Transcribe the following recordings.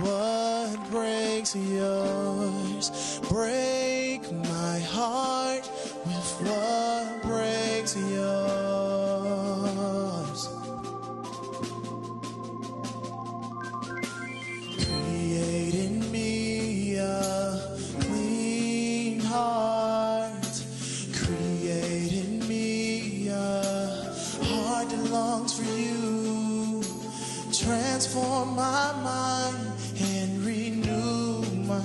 What breaks yours? Break my heart with what breaks yours. Create in me a clean heart. Create in me a heart that longs for you. Transform my mind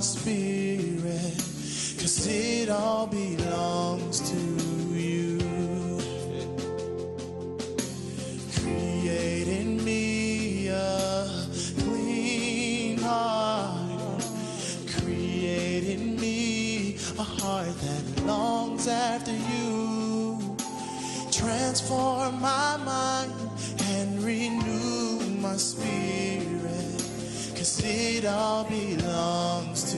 spirit, cause it all belongs to you. Creating me a clean heart, creating me a heart that longs after you. Transform my mind and renew my spirit. Cause it all belongs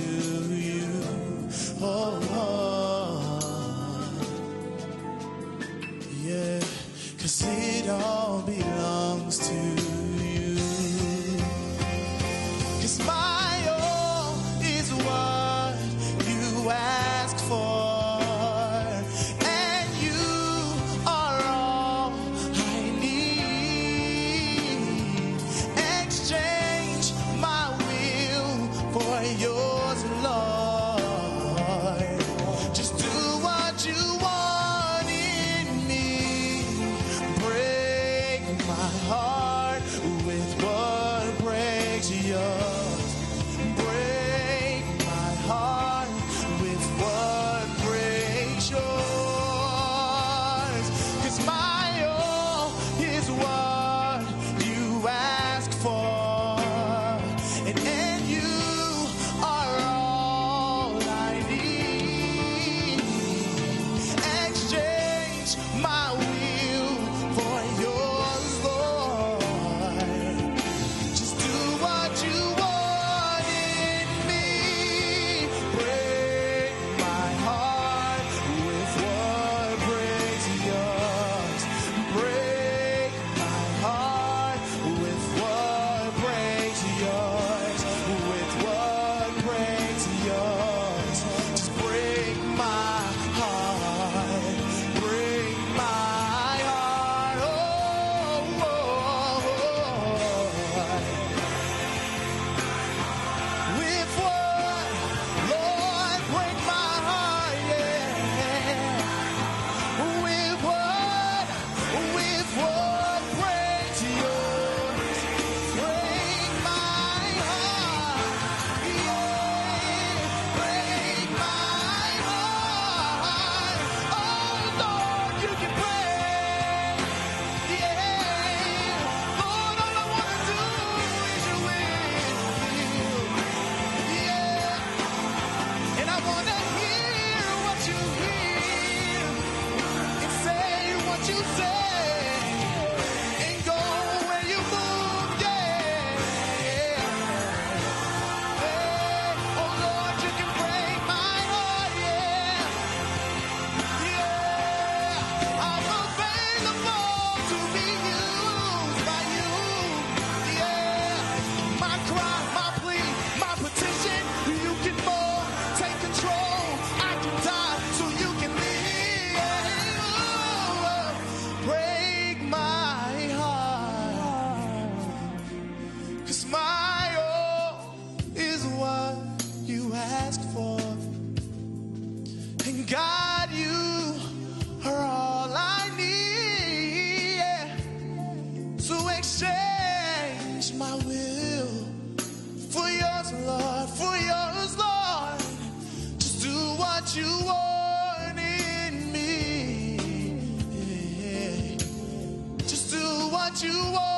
oh, yeah, cause it all belongs to you. Cause my Your smile is what you asked for. And God, you are all I need to exchange my will for yours, Lord, for yours, Lord. Just do what you want. you want.